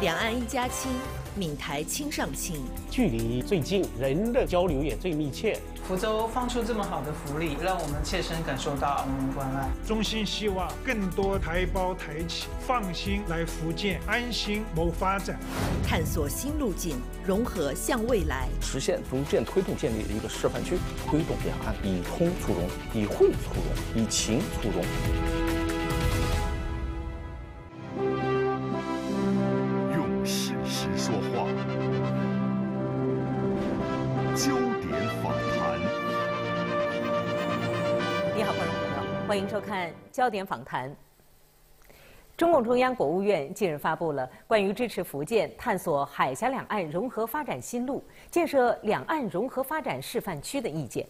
两岸一家亲，闽台亲上亲，距离最近，人的交流也最密切。福州放出这么好的福利，让我们切身感受到人文关爱。衷心希望更多台胞台企放心来福建，安心谋发展，探索新路径，融合向未来，实现逐渐推动建立的一个示范区，推动两岸以通促融，以惠促融，以情促融。欢迎收看《焦点访谈》。中共中央、国务院近日发布了关于支持福建探索海峡两岸融合发展新路、建设两岸融合发展示范区的意见，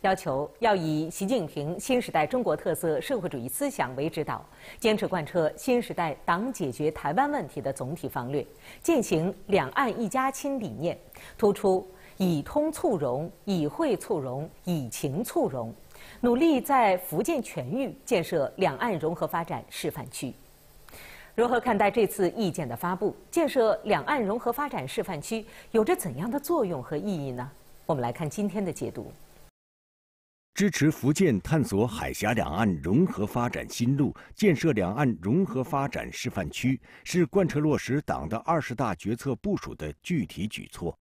要求要以习近平新时代中国特色社会主义思想为指导，坚持贯彻新时代党解决台湾问题的总体方略，践行两岸一家亲理念，突出以通促融、以惠促融、以情促融。努力在福建全域建设两岸融合发展示范区。如何看待这次意见的发布？建设两岸融合发展示范区有着怎样的作用和意义呢？我们来看今天的解读。支持福建探索海峡两岸融合发展新路，建设两岸融合发展示范区，是贯彻落实党的二十大决策部署的具体举措。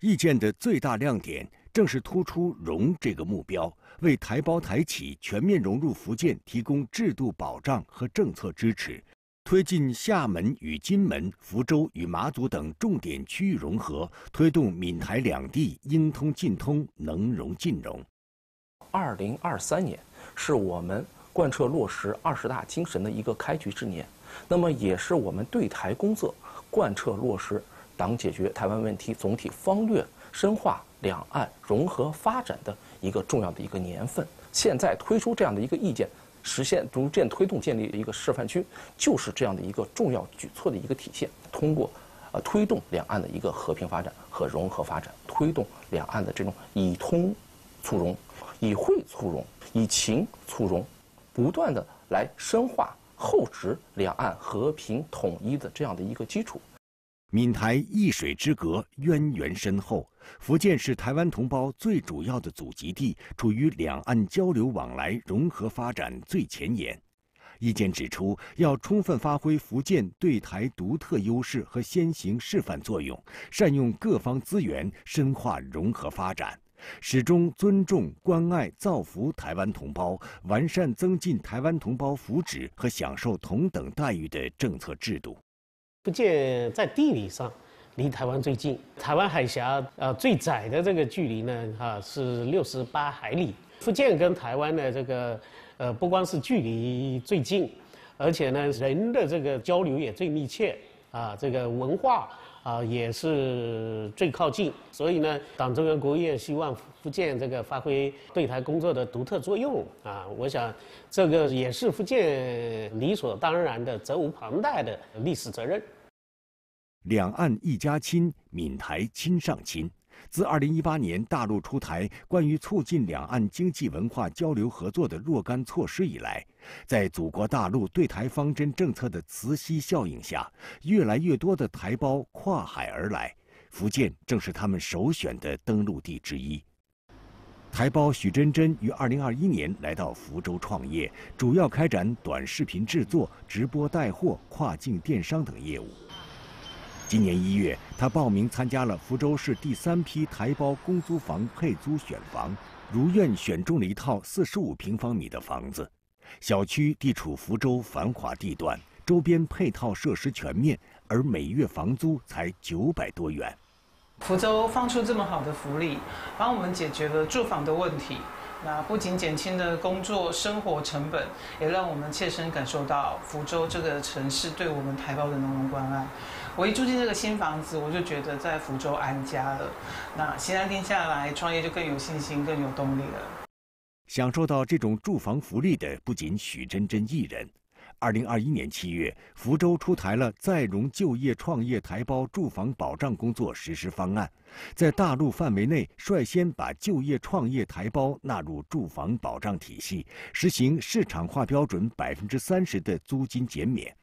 意见的最大亮点正是突出“融”这个目标。为台胞台企全面融入福建提供制度保障和政策支持，推进厦门与金门、福州与马祖等重点区域融合，推动闽台两地应通尽通、能融尽融。二零二三年是我们贯彻落实二十大精神的一个开局之年，那么也是我们对台工作贯彻落实党解决台湾问题总体方略、深化两岸融合发展的。一个重要的一个年份，现在推出这样的一个意见，实现逐渐推动建立一个示范区，就是这样的一个重要举措的一个体现。通过，呃，推动两岸的一个和平发展和融合发展，推动两岸的这种以通促融、以惠促融、以情促融，不断的来深化厚植两岸和平统一的这样的一个基础。闽台一水之隔，渊源深厚。福建是台湾同胞最主要的祖籍地，处于两岸交流往来、融合发展最前沿。意见指出，要充分发挥福建对台独特优势和先行示范作用，善用各方资源，深化融合发展，始终尊重、关爱、造福台湾同胞，完善增进台湾同胞福祉和享受同等待遇的政策制度。福建在地理上离台湾最近，台湾海峡呃最窄的这个距离呢啊是六十八海里。福建跟台湾的这个呃不光是距离最近，而且呢人的这个交流也最密切啊，这个文化啊也是最靠近。所以呢，党中央、国务院希望福建这个发挥对台工作的独特作用啊，我想这个也是福建理所当然的、责无旁贷的历史责任。两岸一家亲，闽台亲上亲。自2018年大陆出台关于促进两岸经济文化交流合作的若干措施以来，在祖国大陆对台方针政策的磁吸效应下，越来越多的台胞跨海而来，福建正是他们首选的登陆地之一。台胞许真真于2021年来到福州创业，主要开展短视频制作、直播带货、跨境电商等业务。今年一月，他报名参加了福州市第三批台胞公租房配租选房，如愿选中了一套四十五平方米的房子。小区地处福州繁华地段，周边配套设施全面，而每月房租才九百多元。福州放出这么好的福利，帮我们解决了住房的问题。那不仅减轻了工作生活成本，也让我们切身感受到福州这个城市对我们台胞的浓浓关爱。我一住进这个新房子，我就觉得在福州安家了。那心安定下来，创业就更有信心、更有动力了。享受到这种住房福利的不仅许真真一人。二零二一年七月，福州出台了再融就业创业台胞住房保障工作实施方案，在大陆范围内率先把就业创业台胞纳入住房保障体系，实行市场化标准百分之三十的租金减免。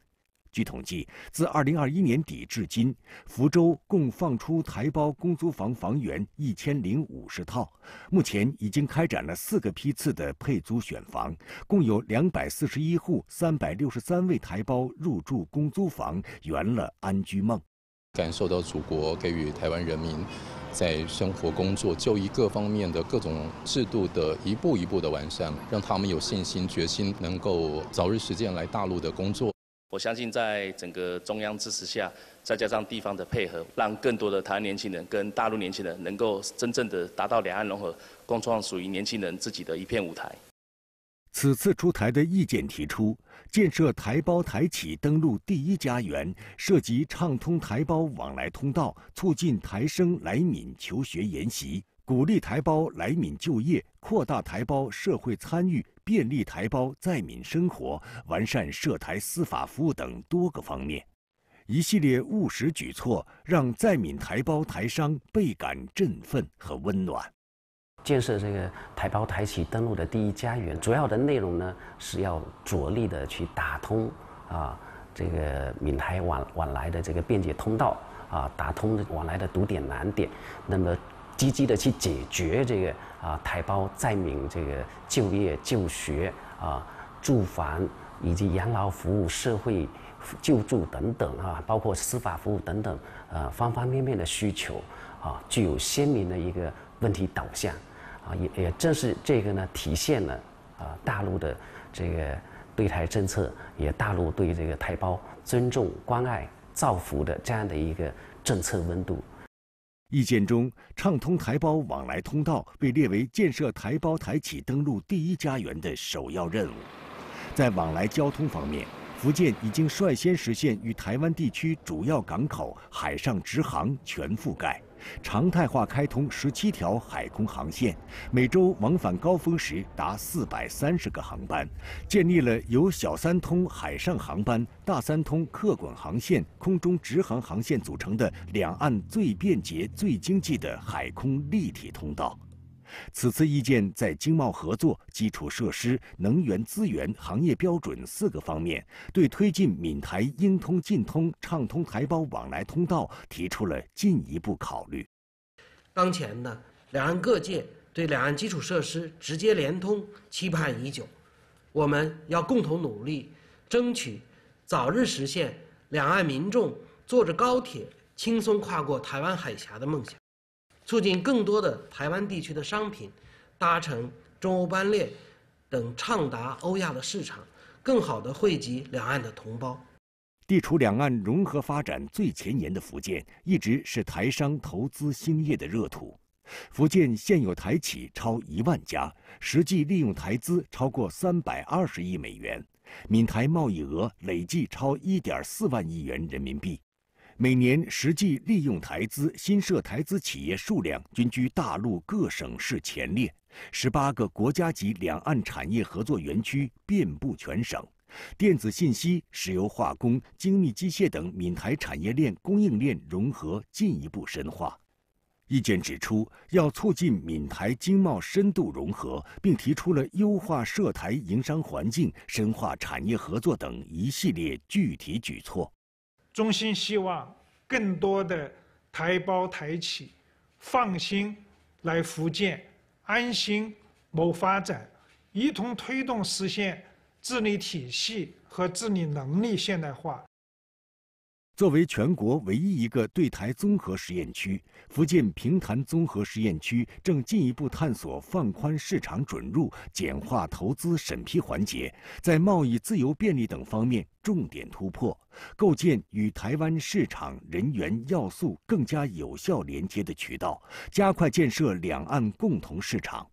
据统计，自2021年底至今，福州共放出台胞公租房房源一千零五十套，目前已经开展了四个批次的配租选房，共有两百四十一户、三百六十三位台胞入住公租房，圆了安居梦。感受到祖国给予台湾人民在生活、工作、就医各方面的各种制度的一步一步的完善，让他们有信心、决心，能够早日实践来大陆的工作。我相信，在整个中央支持下，再加上地方的配合，让更多的台湾年轻人跟大陆年轻人能够真正的达到两岸融合，共创属于年轻人自己的一片舞台。此次出台的意见提出，建设台胞台企登陆第一家园，涉及畅通台胞往来通道，促进台生来闽求学研习，鼓励台胞来闽就业，扩大台胞社会参与。便利台胞在闽生活，完善涉台司法服务等多个方面，一系列务实举措让在闽台胞台商倍感振奋和温暖。建设这个台胞台企登陆的第一家园，主要的内容呢是要着力的去打通啊这个闽台往往来的这个便捷通道啊，打通往来的堵点难点，那么积极的去解决这个。啊，台胞在闽这个就业、就学啊、住房以及养老服务、社会救助等等啊，包括司法服务等等，呃，方方面面的需求啊，具有鲜明的一个问题导向啊，也也正是这个呢，体现了啊大陆的这个对台政策，也大陆对这个台胞尊重、关爱、造福的这样的一个政策温度。意见中，畅通台胞往来通道被列为建设台胞台企登陆第一家园的首要任务。在往来交通方面，福建已经率先实现与台湾地区主要港口海上直航全覆盖。常态化开通十七条海空航线，每周往返高峰时达四百三十个航班，建立了由小三通海上航班、大三通客滚航线、空中直航航线组成的两岸最便捷、最经济的海空立体通道。此次意见在经贸合作、基础设施、能源资源、行业标准四个方面，对推进闽台英通晋通、畅通台胞往来通道提出了进一步考虑。当前呢，两岸各界对两岸基础设施直接连通期盼已久，我们要共同努力，争取早日实现两岸民众坐着高铁轻松跨过台湾海峡的梦想。促进更多的台湾地区的商品搭乘中欧班列等畅达欧亚的市场，更好地惠及两岸的同胞。地处两岸融合发展最前沿的福建，一直是台商投资兴业的热土。福建现有台企超一万家，实际利用台资超过三百二十亿美元，闽台贸易额累计超一点四万亿元人民币。每年实际利用台资新设台资企业数量均居大陆各省市前列，十八个国家级两岸产业合作园区遍布全省，电子信息、石油化工、精密机械等闽台产业链供应链融合进一步深化。意见指出，要促进闽台经贸深度融合，并提出了优化涉台营商环境、深化产业合作等一系列具体举措。衷心希望更多的台胞台企放心来福建，安心谋发展，一同推动实现治理体系和治理能力现代化。作为全国唯一一个对台综合实验区，福建平潭综合实验区正进一步探索放宽市场准入、简化投资审批环节，在贸易自由便利等方面重点突破，构建与台湾市场、人员、要素更加有效连接的渠道，加快建设两岸共同市场。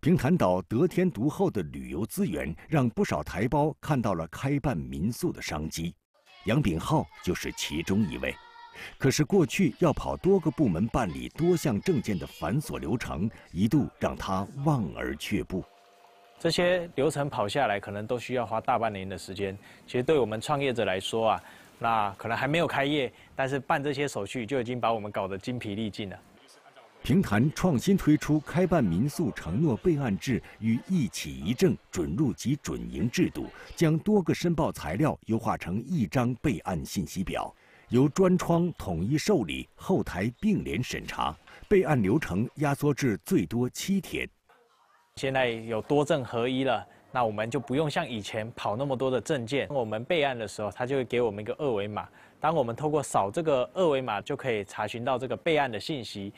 平潭岛得天独厚的旅游资源，让不少台胞看到了开办民宿的商机。杨炳浩就是其中一位，可是过去要跑多个部门办理多项证件的繁琐流程，一度让他望而却步。这些流程跑下来，可能都需要花大半年的时间。其实对我们创业者来说啊，那可能还没有开业，但是办这些手续就已经把我们搞得精疲力尽了。平潭创新推出开办民宿承诺备案制与一起一证准入及准营制度，将多个申报材料优化成一张备案信息表，由专窗统一受理，后台并联审查，备案流程压缩至最多七天。现在有多证合一了，那我们就不用像以前跑那么多的证件。我们备案的时候，他就会给我们一个二维码，当我们透过扫这个二维码，就可以查询到这个备案的信息。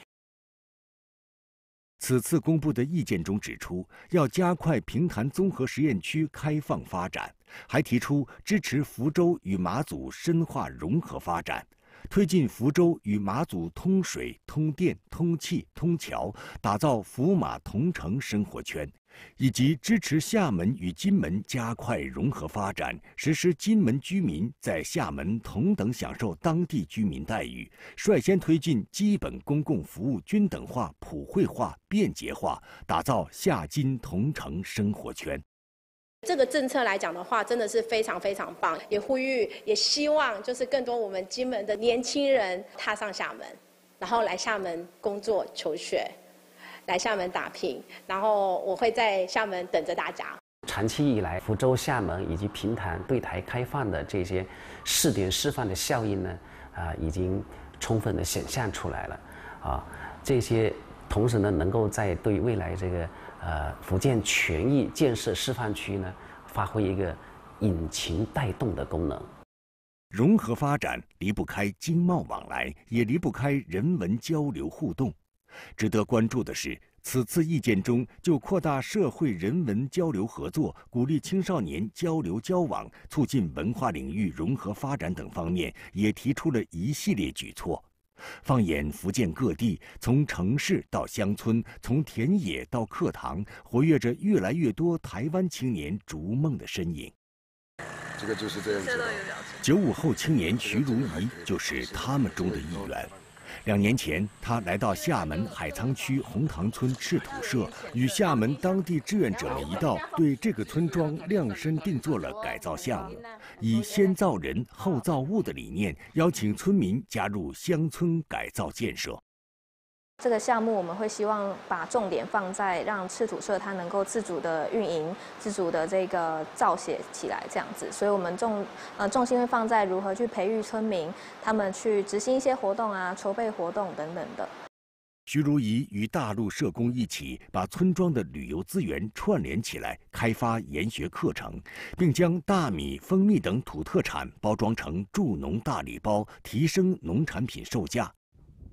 此次公布的意见中指出，要加快平潭综合实验区开放发展，还提出支持福州与马祖深化融合发展，推进福州与马祖通水、通电、通气、通桥，打造福马同城生活圈。以及支持厦门与金门加快融合发展，实施金门居民在厦门同等享受当地居民待遇，率先推进基本公共服务均等化、普惠化、便捷化，打造厦金同城生活圈。这个政策来讲的话，真的是非常非常棒，也呼吁，也希望就是更多我们金门的年轻人踏上厦门，然后来厦门工作求学。来厦门打拼，然后我会在厦门等着大家。长期以来，福州、厦门以及平潭对台开放的这些试点示范的效应呢，啊，已经充分的显现出来了。啊，这些同时呢，能够在对未来这个呃福建全域建设示范区呢，发挥一个引擎带动的功能。融合发展离不开经贸往来，也离不开人文交流互动。值得关注的是，此次意见中就扩大社会人文交流合作、鼓励青少年交流交往、促进文化领域融合发展等方面，也提出了一系列举措。放眼福建各地，从城市到乡村，从田野到课堂，活跃着越来越多台湾青年逐梦的身影。这个就是这样子。九五后青年徐如仪就是他们中的一员。两年前，他来到厦门海沧区红塘村赤土社，与厦门当地志愿者们一道，对这个村庄量身定做了改造项目，以先造人后造物的理念，邀请村民加入乡村改造建设。这个项目我们会希望把重点放在让赤土社它能够自主的运营、自主的这个造血起来这样子，所以我们重呃重心会放在如何去培育村民，他们去执行一些活动啊、筹备活动等等的。徐如仪与大陆社工一起把村庄的旅游资源串联起来，开发研学课程，并将大米、蜂蜜等土特产包装成助农大礼包，提升农产品售价。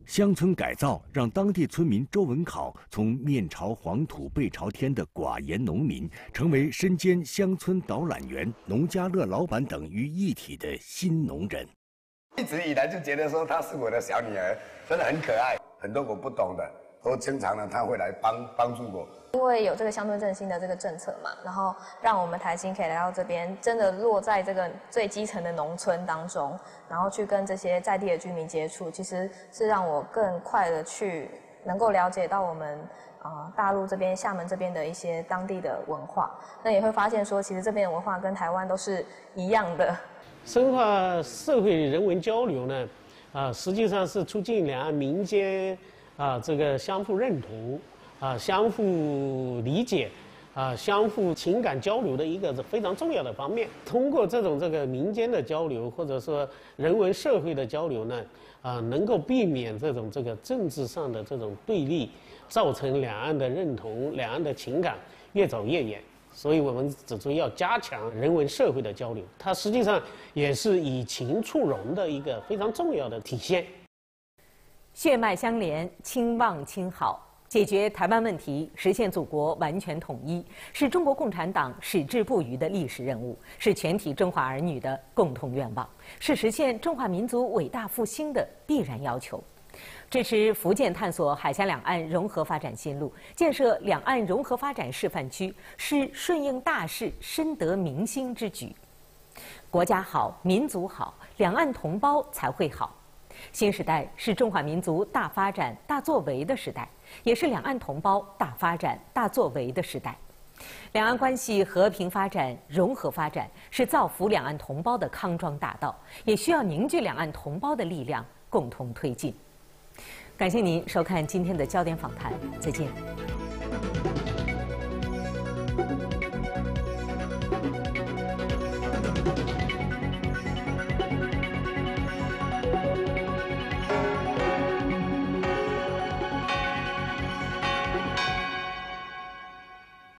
乡村改造让当地村民周文考从面朝黄土背朝天的寡言农民，成为身兼乡村导览员、农家乐老板等于一体的新农人。一直以来就觉得说她是我的小女儿，真的很可爱。很多我不懂的，都经常呢，她会来帮帮助我。因为有这个乡村振兴的这个政策嘛，然后让我们台新可以来到这边，真的落在这个最基层的农村当中，然后去跟这些在地的居民接触，其实是让我更快的去能够了解到我们啊大陆这边厦门这边的一些当地的文化。那也会发现说，其实这边的文化跟台湾都是一样的。深化社会人文交流呢，啊，实际上是促进两岸民间啊这个相互认同。啊，相互理解，啊，相互情感交流的一个非常重要的方面。通过这种这个民间的交流，或者说人文社会的交流呢，啊，能够避免这种这个政治上的这种对立，造成两岸的认同、两岸的情感越走越远。所以我们指出要加强人文社会的交流，它实际上也是以情促融的一个非常重要的体现。血脉相连，亲望亲好。解决台湾问题，实现祖国完全统一，是中国共产党矢志不渝的历史任务，是全体中华儿女的共同愿望，是实现中华民族伟大复兴的必然要求。支持福建探索海峡两岸融合发展新路，建设两岸融合发展示范区，是顺应大势、深得民心之举。国家好，民族好，两岸同胞才会好。新时代是中华民族大发展、大作为的时代。也是两岸同胞大发展、大作为的时代。两岸关系和平发展、融合发展，是造福两岸同胞的康庄大道，也需要凝聚两岸同胞的力量，共同推进。感谢您收看今天的焦点访谈，再见。